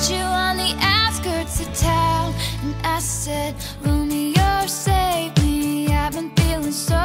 met you on the outskirts of town. And I said, Romeo, save me. I've been feeling so